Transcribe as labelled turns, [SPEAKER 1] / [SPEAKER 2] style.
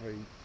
[SPEAKER 1] Right.